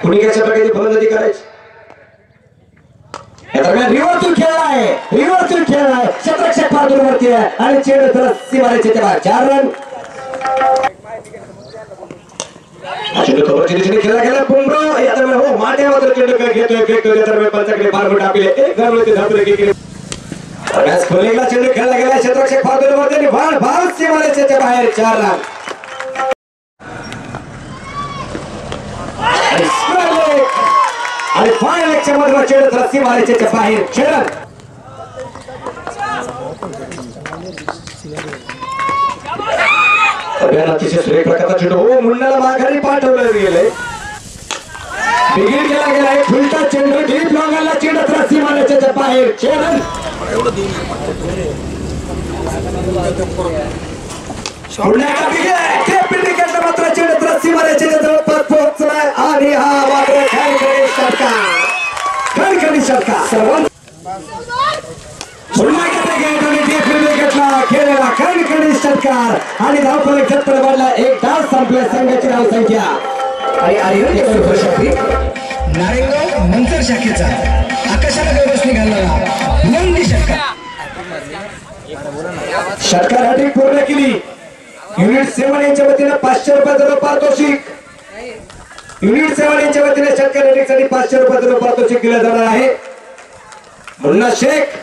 कुणी कशा प्रकारे फलंदाजी करायची या रिव्हर्सून खेळला आहे. रिव्हर्सून खेळला आहे. शतरक्षक फार दूरवरती आहे. आणि चेंडू त्याला सीमारेचे बाहेर चार रन. चेंडू दिशेने खेळला गेला पुंब्रो या दरम्यान हो माटे मात्र चेंडू काय घेतोय फेकतोय. या दरम्यान पंचाकडे फार मोठे आपले एक की चेंडू खेळला गेला. शतरक्षक फार दूरवरती आणि फार भारत सीमारेच्या बाहेर चार रन. आणि फायनल एकच्या मधला चेंडू त्याला सीमारेच्या बाहेर. खेळत अभियान सुरेख प्रकारचा चेंडू हो मुंडाला माघारी पाठवलं गेलंय बिगिट केला गेलाय फुलटा चेंडू डीप लॉंगाला चेडत रस्सी मारायच्या बाहेर. खेळत पुन्हा एकदा खणखणी षटकार सर्वांत घेतला? खेळलेला खणखणी षटकार आणि धावफल एकत्र वाढला एक डाव संपला संघाची धाव संख्या आणि आणि एक शक्ती? नारायणगाव मंतर शाखेचा. आकाशाला गवस निघालेला नंदी षटकार षटकार पूर्ण केली. युनिट सेवन यांच्या वतीने पाचशे रुपयाचं पारितोषिक युनिट सेवन यांच्या वतीने षटकार हॅट्रिकसाठी पाचशे रुपयाचं पारितोषिक दिलं जाणार आहे. मुन्ना शेख.